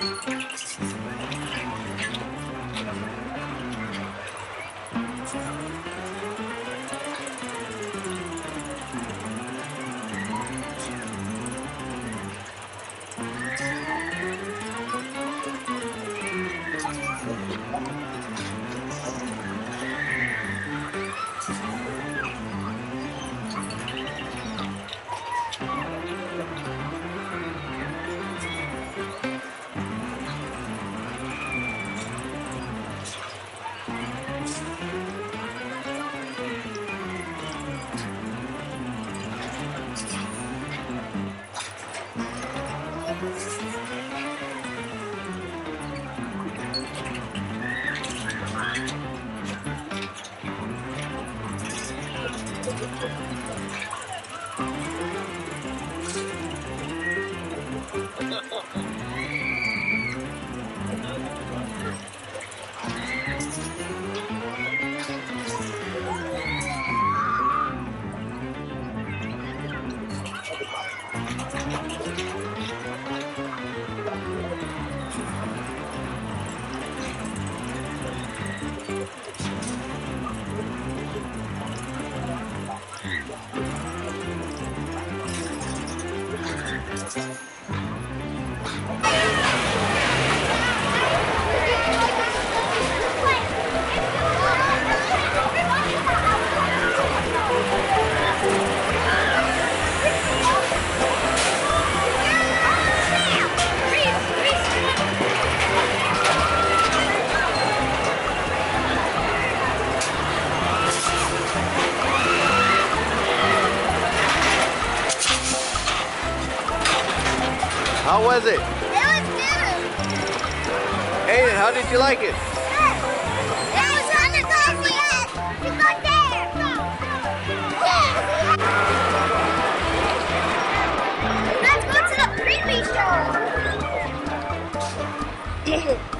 すいません。Sicurezza. How was it? It was good. Aden, how did you like it? It was under coffee. You got there. Let's go to the creepy show.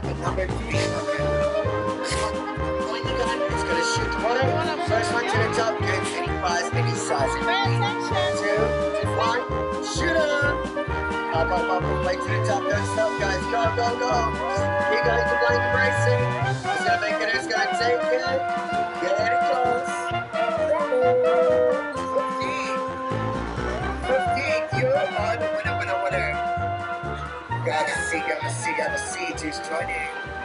guy with number three. Only the guy who's gonna shoot the water. First one to the top gets any prize, any size. Three, two, one, shoot him! Up, up, up, up, way to the top. Don't stop, guys. Go, go, go. You guys are going racing. He's gonna make it. It's gonna take it. On. have a seat Gotta see,